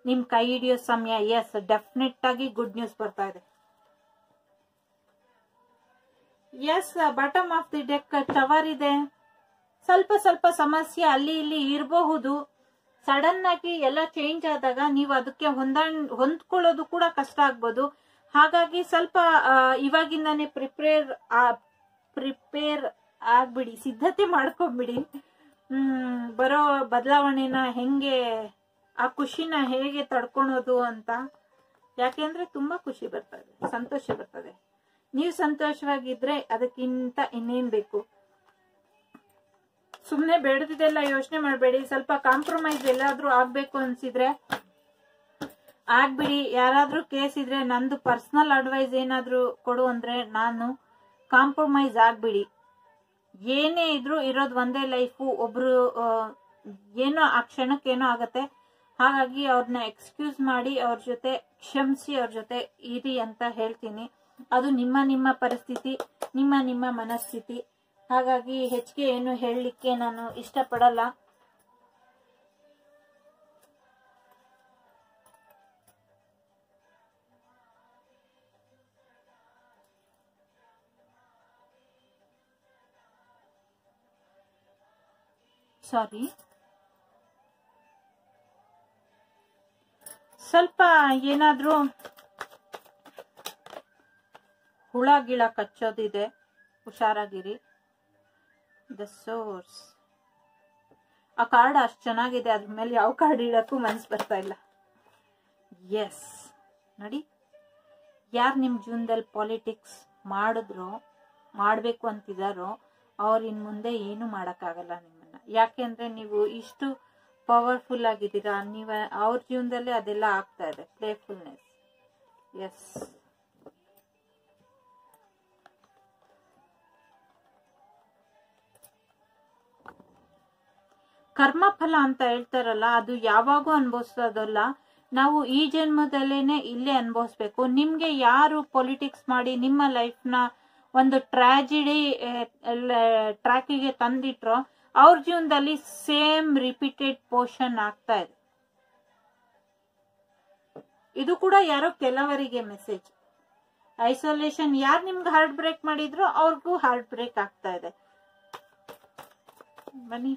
ನಿಮ್ ಕೈ ಹಿಡಿಯೋ ಸಮಯ. ಎಸ್ ಡೆಫಿನೆಟ್ ಆಗಿ ಗುಡ್ ನ್ಯೂಸ್ ಬರ್ತಾ ಇದೆ. Yes bottom of the deck tower ಇದೆ ಸ್ವಲ್ಪ ಸ್ವಲ್ಪ ಸಮಸ್ಯೆ ಅಲ್ಲಿ ಇಲ್ಲಿ ಇರಬಹುದು. ಸಡನ್ ಆಗಿ ಎಲ್ಲ ಚೇಂಜ್ ಆದಾಗ ನೀವು ಅದಕ್ಕೆ ಹೊಂದಾಣ್, ಹೊಂದ್ಕೊಳ್ಳೋದು ಕೂಡ ಕಷ್ಟ ಆಗ್ಬೋದು. ಹಾಗಾಗಿ ಸ್ವಲ್ಪ ಇವಾಗಿಂದಾನೆ ಪ್ರಿಪೇರ್ ಪ್ರಿಪೇರ್ ಆಗ್ಬಿಡಿ. ಸಿದ್ಧತೆ ಮಾಡ್ಕೊಂಬಿಡಿ. ಹ್ಮ್, ಬರೋ ಬದಲಾವಣೆನ ಹೆಂಗೆ, ಆ ಖುಷಿನ ಹೇಗೆ ತಡ್ಕೊಳೋದು ಅಂತ. ಯಾಕೆಂದ್ರೆ ತುಂಬಾ ಖುಷಿ ಬರ್ತದೆ, ಸಂತೋಷ ಬರ್ತದೆ. ನೀವು ಸಂತೋಷವಾಗಿದ್ರೆ ಅದಕ್ಕಿಂತ ಇನ್ನೇನ್ ಬೇಕು? ಸುಮ್ನೆ ಬೇಡದಿದೆಲ್ಲ ಯೋಚನೆ ಮಾಡಬೇಡಿ. ಸ್ವಲ್ಪ ಕಾಂಪ್ರಮೈಸ್ ಎಲ್ಲಾದ್ರೂ ಆಗ್ಬೇಕು ಅನ್ಸಿದ್ರೆ ಆಗ್ಬಿಡಿ. ಯಾರಾದ್ರೂ ಕೇಸ್ ಇದ್ರೆ ನಂದು ಪರ್ಸನಲ್ ಅಡ್ವೈಸ್ ಏನಾದ್ರೂ ಕೊಡು ಅಂದ್ರೆ ನಾನು ಕಾಂಪ್ರಮೈಸ್ ಆಗ್ಬಿಡಿ. ಏನೇ ಇದ್ರು ಇರೋದು ಒಂದೇ ಲೈಫು ಒಬ್ರು ಏನೋ ಆ ಕ್ಷಣಕ್ಕೆ ಏನೋ ಆಗತ್ತೆ. ಹಾಗಾಗಿ ಅವ್ರನ್ನ ಎಕ್ಸ್ಕ್ಯೂಸ್ ಮಾಡಿ, ಅವ್ರ ಜೊತೆ ಕ್ಷಮಿಸಿ, ಅವ್ರ ಜೊತೆ ಇರಿ ಅಂತ ಹೇಳ್ತೀನಿ. ಅದು ನಿಮ್ಮ ನಿಮ್ಮ ಪರಿಸ್ಥಿತಿ, ನಿಮ್ಮ ನಿಮ್ಮ ಮನಸ್ಥಿತಿ. ಹಾಗಾಗಿ ಹೆಚ್ಚಿಗೆ ಏನು ಹೇಳಲಿಕ್ಕೆ ನಾನು ಇಷ್ಟಪಡಲ್ಲ. ಸಾರಿ ಸ್ವಲ್ಪ ಏನಾದ್ರೂ ಹುಳ ಗಿಳ ಕಚ್ಚೋದಿದೆ. ಹುಷಾರಾಗಿರಿ. ದ ಸೋರ್ಸ್ ಆ ಕಾರ್ಡ್ ಅಷ್ಟು ಚೆನ್ನಾಗಿದೆ, ಅದ್ರ ಮೇಲೆ ಯಾವ ಕಾರ್ಡ್ ಇಡಕ್ಕೂ ಮನ್ಸು ಬರ್ತಾ ಇಲ್ಲ. ಎಸ್ ನೋಡಿ, ಯಾರು ನಿಮ್ಮ ಜೀವನದಲ್ಲಿ ಪಾಲಿಟಿಕ್ಸ್ ಮಾಡಿದ್ರು, ಮಾಡಬೇಕು ಅಂತಿದ್ದಾರೋ ಅವ್ರು ಇನ್ ಮುಂದೆ ಏನು ಮಾಡೋಕ್ಕಾಗಲ್ಲ ನಿಮ್ಮನ್ನ. ಯಾಕೆಂದ್ರೆ ನೀವು ಇಷ್ಟು ಪವರ್ಫುಲ್ ಆಗಿದ್ದೀರಾ, ನೀವು ಅವ್ರ ಜೀವನದಲ್ಲೇ ಅದೆಲ್ಲ ಆಗ್ತಾ ಇದೆ. ಪ್ಲೇಫುಲ್ನೆಸ್ ಎಸ್ ಕರ್ಮಫಲ ಅಂತ ಹೇಳ್ತಾರಲ್ಲ, ಅದು ಯಾವಾಗೂ ಅನುಭವಿಸೋದಲ್ಲ. ನಾವು ಈ ಜನ್ಮದಲ್ಲೇನೆ ಇಲ್ಲೇ ಅನುಭವಿಸ್ಬೇಕು. ನಿಮ್ಗೆ ಯಾರು ಪೊಲಿಟಿಕ್ಸ್ ಮಾಡಿ ನಿಮ್ಮ ಲೈಫ್ನ ಒಂದು ಟ್ರಾಜಿಡಿ ಟ್ರ್ಯಾಕಿಗೆ ತಂದಿಟ್ರೋ, ಅವ್ರ ಜೀವನದಲ್ಲಿ ಸೇಮ್ ರಿಪೀಟೆಡ್ ಪೋರ್ಷನ್ ಆಗ್ತಾ ಇದೆ. ಇದು ಕೂಡ ಯಾರೋ ಕೆಲವರಿಗೆ ಮೆಸೇಜ್ ಐಸೋಲೇಷನ್ ಯಾರು ನಿಮ್ಗೆ ಹಾರ್ಟ್ ಬ್ರೇಕ್ ಮಾಡಿದ್ರು, ಅವ್ರಿಗೂ ಹಾರ್ಟ್ ಬ್ರೇಕ್ ಆಗ್ತಾ ಇದೆ. ಬನ್ನಿ.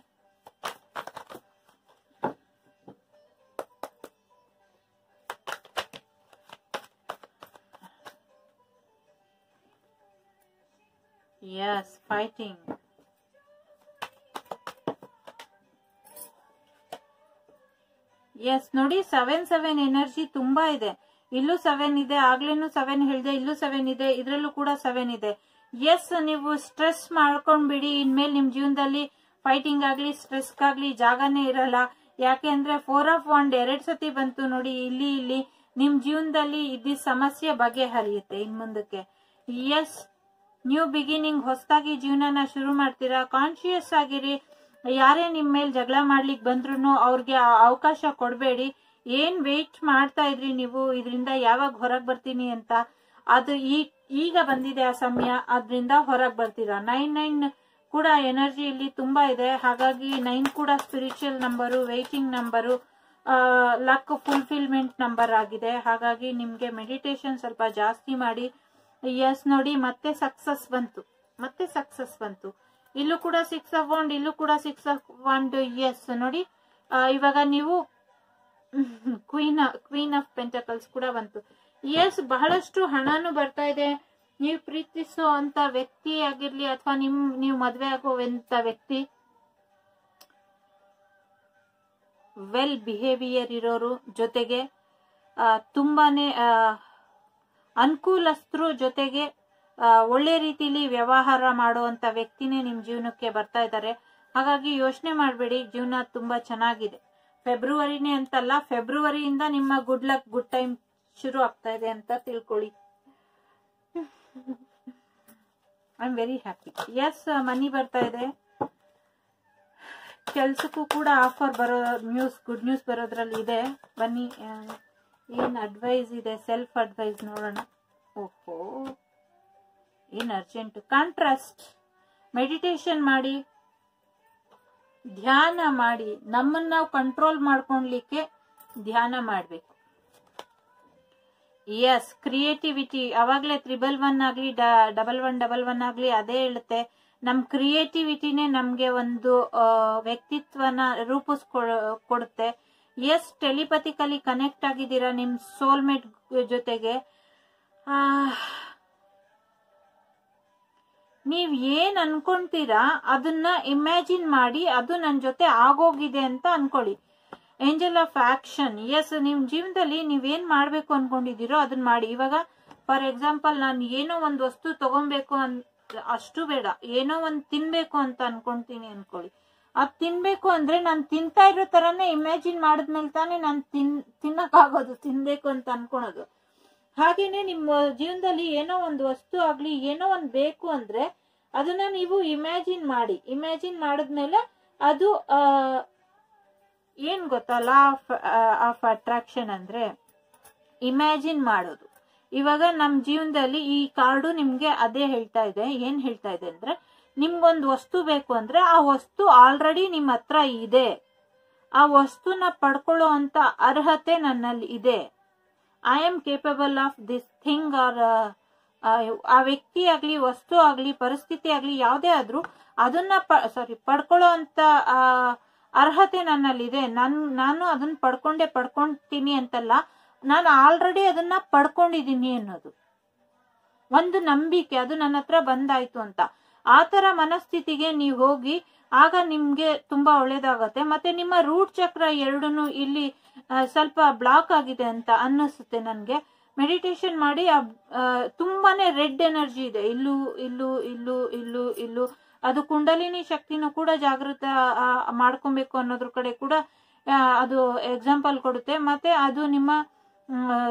Yes, fighting. ಎಸ್ ನೋಡಿ ಸೆವೆನ್ ಸೆವೆನ್ ಎನರ್ಜಿ ತುಂಬಾ ಇದೆ. ಇಲ್ಲೂ ಸೆವೆನ್ ಇದೆ ಆಗ್ಲೇನು ಸೆವೆನ್ ಹೇಳಿದೆ ಇಲ್ಲೂ ಸೆವೆನ್ ಇದೆ ಇದ್ರಲ್ಲೂ ಕೂಡ ಸೆವೆನ್ ಇದೆ. ಎಸ್ ನೀವು ಸ್ಟ್ರೆಸ್ ಮಾಡ್ಕೊಂಡ್ಬಿಡಿ ಇನ್ಮೇಲೆ ನಿಮ್ ಜೀವನದಲ್ಲಿ ಫೈಟಿಂಗ್ ಆಗ್ಲಿ ಸ್ಟ್ರೆಸ್ ಆಗ್ಲಿ ಜಾಗನೇ ಇರಲ್ಲ. ಯಾಕೆ ಅಂದ್ರೆ ಫೋರ್ ಆಫ್ ಒಂಡ್ ಎರಡ್ ಸತಿ ಬಂತು ನೋಡಿ ಇಲ್ಲಿ ಇಲ್ಲಿ ನಿಮ್ ಜೀವನದಲ್ಲಿ ಇದ್ದ ಸಮಸ್ಯೆ ಬಗೆಹರಿಯುತ್ತೆ ಇನ್ ಮುಂದಕ್ಕೆ ಎಸ್ ನ್ಯೂ ಬಿಗಿನಿಂಗ್ ಹೊಸದಾಗಿ ಜೀವನನ ಶುರು ಮಾಡ್ತೀರಾ? ಕಾನ್ಶಿಯಸ್ ಆಗಿರಿ. ಯಾರೇ ನಿಮ್ಮ ಮೇಲೆ ಜಗಳ ಮಾಡ್ಲಿಕ್ಕೆ ಬಂದ್ರು ಅವ್ರಿಗೆ ಅವಕಾಶ ಕೊಡಬೇಡಿ. ಏನ್ ವೆಯ್ಟ್ ಮಾಡ್ತಾ ಇದ್ರಿ ನೀವು? ಇದರಿಂದ ಯಾವಾಗ ಹೊರಗೆ ಬರ್ತೀನಿ ಅಂತ. ಅದು ಈಗ ಬಂದಿದೆ ಆ ಸಮಯ. ಅದರಿಂದ ಹೊರಗೆ ಬರ್ತೀರಾ? ನೈನ್ ನೈನ್ ಕೂಡ ಎನರ್ಜಿ ಇಲ್ಲಿ ತುಂಬಾ ಇದೆ. ಹಾಗಾಗಿ ನೈನ್ ಕೂಡ spiritual number waiting number luck fulfilment number ಆಗಿದೆ. ಹಾಗಾಗಿ ನಿಮಗೆ ಮೆಡಿಟೇಷನ್ ಸ್ವಲ್ಪ ಜಾಸ್ತಿ ಮಾಡಿ. ಎಸ್ ನೋಡಿ, ಮತ್ತೆ ಸಕ್ಸಸ್ ಬಂತು. ಮತ್ತೆ ಸಕ್ಸಸ್ ಬಂತು. ಇಲ್ಲೂ ಕೂಡ ಸಿಕ್ಸ್ ಆಫ್ ಒನ್ ಇಲ್ಲೂ ಕೂಡ ಸಿಕ್ಸ್ ಆಫ್ ವಾಂಡ್ ಎಸ್ ನೋಡಿ. ಇವಾಗ ನೀವು ಕ್ವೀನ್ ಕ್ವೀನ್ ಆಫ್ ಪೆಂಟಕಲ್ಸ್ ಕೂಡ ಬಂತು. ಎಸ್ ಬಹಳಷ್ಟು ಹಣನು ಬರ್ತಾ ಇದೆ. ನೀವು ಪ್ರೀತಿಸೋ ಅಂತ ವ್ಯಕ್ತಿ ಆಗಿರ್ಲಿ ಅಥವಾ ನಿಮ್, ನೀವು ಮದ್ವೆ ಆಗುವಂತ ವ್ಯಕ್ತಿ ವೆಲ್ ಬಿಹೇವಿಯರ್ ಇರೋರು ಜೊತೆಗೆ ತುಂಬಾನೇ ಅನುಕೂಲಸ್ಥರು ಜೊತೆಗೆ ಒಳ್ಳೆ ರೀತಿಲಿ ವ್ಯವಹಾರ ಮಾಡುವಂತ ವ್ಯಕ್ತಿನೇ ನಿಮ್ ಜೀವನಕ್ಕೆ ಬರ್ತಾ ಇದ್ದಾರೆ. ಹಾಗಾಗಿ ಯೋಚನೆ ಮಾಡಬೇಡಿ, ಜೀವನ ತುಂಬಾ ಚೆನ್ನಾಗಿದೆ. ಫೆಬ್ರವರಿನೇ ಅಂತಲ್ಲ, ಫೆಬ್ರವರಿಯಿಂದ ನಿಮ್ಮ ಗುಡ್ ಲಕ್ ಗುಡ್ ಟೈಮ್ ಶುರು ಆಗ್ತಾ ಇದೆ ಅಂತ ತಿಳ್ಕೊಳ್ಳಿ. I am very happy yes money ಬರ್ತಾ ಇದೆ. ಕೆಲ್ಸಕ್ಕೂ ಕೂಡ ಆಫರ್ ಬರೋ ನ್ಯೂಸ್ ಗುಡ್ ನ್ಯೂಸ್ ಬರೋದ್ರಲ್ಲಿ ಇದೆ. ಬನ್ನಿ ಏನ್ ಅಡ್ವೈಸ್ ಇದೆ? ಸೆಲ್ಫ್ ಅಡ್ವೈಸ್ ನೋಡೋಣ. ಓಹೋ. ಏನು ಅರ್ಜೆಂಟ್ ಕಾಂಟ್ರಾಸ್ಟ್ ಮೆಡಿಟೇಷನ್ ಮಾಡಿ. ಧ್ಯಾನ ಮಾಡಿ. ನಮ್ಮನ್ನ ನಾವು ಕಂಟ್ರೋಲ್ ಮಾಡ್ಕೊಳ್ಲಿಕ್ಕೆ ಧ್ಯಾನ ಮಾಡಬೇಕು. ಎಸ್ ಕ್ರಿಯೇಟಿವಿಟಿ ಅವಾಗಲೇ ತ್ರಿಬಲ್ ಒನ್ ಆಗ್ಲಿ ಡಬಲ್ ಒನ್ ಡಬಲ್ ಒನ್ ಆಗಲಿ ಅದೇ ಹೇಳುತ್ತೆ. ನಮ್ಮ ಕ್ರಿಯೇಟಿವಿಟಿನೇ ನಮಗೆ ಒಂದು ವ್ಯಕ್ತಿತ್ವನ ರೂಪಿಸ್ಕೊ ಕೊಡುತ್ತೆ. ಎಸ್ ಟೆಲಿಪತಿಕಲಿ ಕನೆಕ್ಟ್ ಆಗಿದ್ದೀರಾ ನಿಮ್ಮ ಸೋಲ್ಮೇಟ್ ಜೊತೆಗೆ? ನೀವು ಏನ್ ಅನ್ಕೊಂತೀರಾ? ಅದನ್ನ ಇಮ್ಯಾಜಿನ್ ಮಾಡಿ ಅದು ನನ್ನ ಜೊತೆ ಆಗೋಗಿದೆ ಅಂತ ಅನ್ಕೊಳ್ಳಿ. Angel of action. ಎಸ್, ನಿಮ್ ಜೀವನದಲ್ಲಿ ನೀವೇನ್ ಮಾಡ್ಬೇಕು ಅನ್ಕೊಂಡಿದ್ದೀರೋ ಅದನ್ನ ಮಾಡಿ. ಇವಾಗ, ಫಾರ್ ಎಕ್ಸಾಂಪಲ್, ನಾನು ಏನೋ ಒಂದು ವಸ್ತು ತಗೊಬೇಕು ಅಂತ ಅಷ್ಟು ಬೇಡ. ಏನೋ ಒಂದು ತಿನ್ಬೇಕು ಅಂತ ಅನ್ಕೊಂತೀನಿ ಅನ್ಕೊಳ್ಳಿ. ಅದ್ ತಿನ್ಬೇಕು ಅಂದ್ರೆ ನಾನು ತಿಂತಾ ಇರೋ ತರಾನೇ ಇಮ್ಯಾಜಿನ್ ಮಾಡಿದ್ಮೇಲೆ ತಾನೇ ನಾನು ತಿನ್, ತಿನ್ನಕ್ಕಾಗೋದು, ತಿನ್ಬೇಕು ಅಂತ ಅನ್ಕೊಳೋದು. ಹಾಗೇನೆ ನಿಮ್ಮ ಜೀವನದಲ್ಲಿ ಏನೋ ಒಂದು ವಸ್ತು ಆಗ್ಲಿ, ಏನೋ ಒಂದು ಬೇಕು ಅಂದ್ರೆ ಅದನ್ನ ನೀವು ಇಮ್ಯಾಜಿನ್ ಮಾಡಿ. ಇಮ್ಯಾಜಿನ್ ಮಾಡಿದ್ಮೇಲೆ ಅದು ಏನ್ ಗೊತ್ತಾ ಲಾ ಆಫ್ ಆಫ್ ಅಟ್ರಾಕ್ಷನ್ ಅಂದ್ರೆ ಇಮ್ಯಾಜಿನ್ ಮಾಡೋದು. ಇವಾಗ ನಮ್ಮ ಜೀವನದಲ್ಲಿ ಈ ಕಾರ್ಡು ನಿಮ್ಗೆ ಅದೇ ಹೇಳ್ತಾ ಇದೆ. ಏನ್ ಹೇಳ್ತಾ ಇದೆ ಅಂದ್ರೆ ನಿಮ್ಗೊಂದು ವಸ್ತು ಬೇಕು ಅಂದ್ರೆ ಆ ವಸ್ತು ಆಲ್ರೆಡಿ ನಿಮ್ಮ ಹತ್ರ ಇದೆ. ಆ ವಸ್ತುನ ಪಡ್ಕೊಳ್ಳೋ ಅಂತ ಅರ್ಹತೆ ನನ್ನಲ್ಲಿ ಇದೆ. I am capable of this thing or ಆ ವ್ಯಕ್ತಿ ಆಗ್ಲಿ, ವಸ್ತು ಆಗ್ಲಿ, ಪರಿಸ್ಥಿತಿ ಆಗ್ಲಿ, ಯಾವುದೇ ಆದ್ರೂ ಅದನ್ನ ಸಾರಿ ಪಡ್ಕೊಳ್ಳೋ ಅಂತ ಅರ್ಹತೆ ನನ್ನಲ್ಲಿದೆ ನನ್, ನಾನು ಅದನ್ನ ಪಡ್ಕೊಂಡೆ ಪಡ್ಕೊಂತೀನಿ ಅಂತಲ್ಲ, ನಾನು ಆಲ್ರೆಡಿ ಅದನ್ನ ಪಡ್ಕೊಂಡಿದ್ದೀನಿ ಅನ್ನೋದು. ಒಂದು ನಂಬಿಕೆ, ಅದು ನನ್ನ ಹತ್ರ ಬಂದಾಯ್ತು ಅಂತ. ಆ ತರ ಮನಸ್ಥಿತಿಗೆ ನೀವು ಹೋಗಿ, ಆಗ ನಿಮ್ಗೆ ತುಂಬಾ ಒಳ್ಳೇದಾಗತ್ತೆ. ಮತ್ತೆ ನಿಮ್ಮ ರೂಟ್ ಚಕ್ರ ಎರಡನ್ನು ಇಲ್ಲಿ ಸ್ವಲ್ಪ ಬ್ಲಾಕ್ ಆಗಿದೆ ಅಂತ ಅನ್ನಿಸುತ್ತೆ ನನಗೆ. ಮೆಡಿಟೇಷನ್ ಮಾಡಿ ತುಂಬಾನೇ ರೆಡ್ ಎನರ್ಜಿ ಇದೆ. ಇಲ್ಲೂ ಇಲ್ಲೂ ಇಲ್ಲೂ ಇಲ್ಲೂ ಇಲ್ಲೂ. ಅದು ಕುಂಡಲಿನಿ ಶಕ್ತಿನೂ ಕೂಡ ಜಾಗೃತ ಮಾಡ್ಕೊಬೇಕು ಅನ್ನೋದ್ರ ಕಡೆ ಕೂಡ ಅದು ಎಕ್ಸಾಂಪಲ್ ಕೊಡುತ್ತೆ. ಮತ್ತೆ ಅದು ನಿಮ್ಮ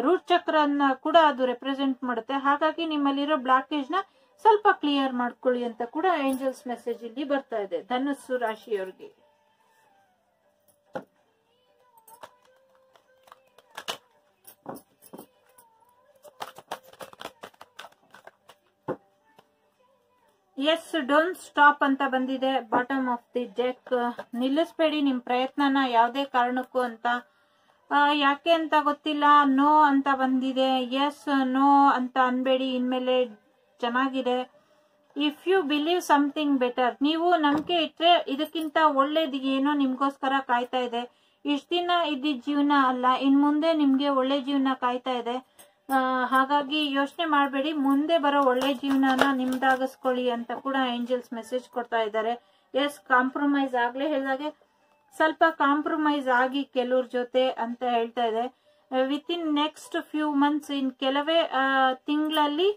ರೂಟ್ ಚಕ್ರನ್ನ ಕೂಡ ಅದು ರೆಪ್ರೆಸೆಂಟ್ ಮಾಡುತ್ತೆ. ಹಾಗಾಗಿ ನಿಮ್ಮಲ್ಲಿರೋ ಬ್ಲಾಕೇಜ್ನ ಸ್ವಲ್ಪ ಕ್ಲಿಯರ್ ಮಾಡ್ಕೊಳ್ಳಿ ಅಂತ ಕೂಡ ಏಂಜಲ್ಸ್ ಮೆಸೇಜ್ ಇಲ್ಲಿ ಬರ್ತಾ ಇದೆ, ಧನಸ್ಸು ರಾಶಿಯವ್ರಿಗೆ. ಎಸ್ ಡೋಂಟ್ ಸ್ಟಾಪ್ ಅಂತ ಬಂದಿದೆ ಬಾಟಮ್ ಆಫ್ ದಿ ಜೆಕ್ ನಿಲ್ಲಿಸ್ಬೇಡಿ ನಿಮ್ ಪ್ರಯತ್ನನ ಯಾವುದೇ ಕಾರಣಕ್ಕೂ ಅಂತ. ಯಾಕೆ ಅಂತ ಗೊತ್ತಿಲ್ಲ ನೋ ಅಂತ ಬಂದಿದೆ ಎಸ್ ನೋ ಅಂತ ಅನ್ಬೇಡಿ, ಇನ್ಮೇಲೆ ಚೆನ್ನಾಗಿದೆ. If you believe something better ನೀವು ನಂಬಿಕೆ ಇಟ್ಟರೆ ಇದಕ್ಕಿಂತ ಒಳ್ಳೇದು ಏನೋ ನಿಮಗೋಸ್ಕರ ಕಾಯ್ತಾ ಇದೆ. ಇಷ್ಟು ದಿನ ಇದ್ದಿದ್ದ ಜೀವನ ಅಲ್ಲ, ಇನ್ ಮುಂದೆ ನಿಮ್ಗೆ ಒಳ್ಳೆ ಜೀವನ ಕಾಯ್ತಾ ಇದೆ. ಹಾಗಾಗಿ ಯೋಚನೆ ಮಾಡಬೇಡಿ, ಮುಂದೆ ಬರೋ ಒಳ್ಳೆ ಜೀವನನ ನಿಮ್ದಾಗಿಸ್ಕೊಳ್ಳಿ ಅಂತ ಕೂಡ ಏಂಜಲ್ಸ್ ಮೆಸೇಜ್ ಕೊಡ್ತಾ ಇದ್ದಾರೆ. ಎಸ್ ಕಾಂಪ್ರಮೈಸ್ ಆಗ್ಲೇ ಹೇಳಿದಾಗೆ ಸ್ವಲ್ಪ ಕಾಂಪ್ರಮೈಸ್ ಆಗಿ ಕೆಲವ್ರ ಜೊತೆ ಅಂತ ಹೇಳ್ತಾ ಇದೆ. With next few months in ಕೆಲವೇ ತಿಂಗಳಲ್ಲಿ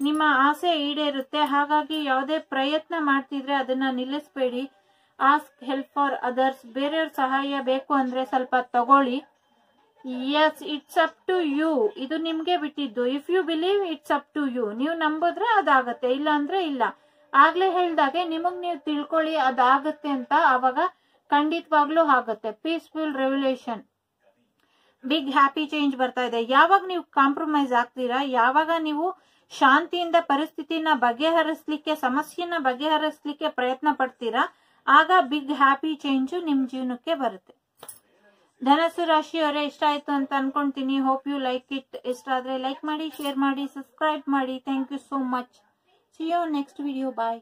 ನಿಮ್ಮ ಆಸೆ ಈಡೇರುತ್ತೆ. ಹಾಗಾಗಿ ಯಾವುದೇ ಪ್ರಯತ್ನ ಮಾಡ್ತಿದ್ರೆ ಅದನ್ನ ನಿಲ್ಲಿಸ್ಬೇಡಿ. ಆಸ್ಕ್ ಹೆಲ್ಪ್ ಫಾರ್ ಅದರ್ಸ್ ಬೇರೆಯವ್ರ ಸಹಾಯ ಬೇಕು ಅಂದ್ರೆ ಸ್ವಲ್ಪ ತಗೊಳ್ಳಿ. Yes it's up to you ಇದು ನಿಮ್ಗೆ ಬಿಟ್ಟಿದ್ದು. If you believe it's up to you ನೀವು ನಂಬಿದ್ರೆ ಅದಾಗತ್ತೆ. ಇಲ್ಲ ಅಂದ್ರೆ ಇಲ್ಲ. ಆಗ್ಲೇ ಹೇಳ್ದಾಗೆ ನಿಮಗ್ ನೀವು ತಿಳ್ಕೊಳ್ಳಿ, ಅದಾಗತ್ತೆ ಅಂತ ಅವಾಗ ಖಂಡಿತವಾಗ್ಲೂ ಆಗತ್ತೆ. Peaceful revolution big happy change ಬರ್ತಾ ಇದೆ. ಯಾವಾಗ ನೀವು ಕಾಂಪ್ರಮೈಸ್ ಆಗ್ತೀರಾ? ಯಾವಾಗ ನೀವು ಶಾಂತಿಯಿಂದ ಪರಿಸ್ಥಿತಿನ ಬಗೆಹರಿಸ್ಲಿಕ್ಕೆ, ಸಮಸ್ಯೆನ ಬಗೆಹರಿಸ್ಲಿಕ್ಕೆ ಪ್ರಯತ್ನ ಪಡ್ತೀರಾ? ಆಗ ಬಿಗ್ ಹ್ಯಾಪಿ ಚೇಂಜ್ ನಿಮ್ ಜೀವನಕ್ಕೆ ಬರುತ್ತೆ. ಧನಸ್ಸು ರಾಶಿಯವರೇ, ಇಷ್ಟ ಆಯ್ತು ಅಂತ ಅನ್ಕೊಂತೀನಿ. ಹೋಪ್ ಯು ಲೈಕ್ ಇಟ್ ಇಷ್ಟ ಆದ್ರೆ ಲೈಕ್ ಮಾಡಿ ಶೇರ್ ಮಾಡಿ ಸಬ್ಸ್ಕ್ರೈಬ್ ಮಾಡಿ. Thank you so much see you next video bye